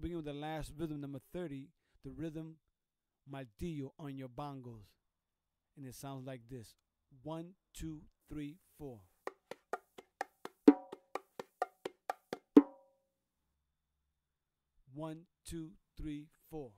we'll begin with the last rhythm, number 30, the rhythm Martillo on your bongos. And it sounds like this one, two, three, four. One, two, three, four.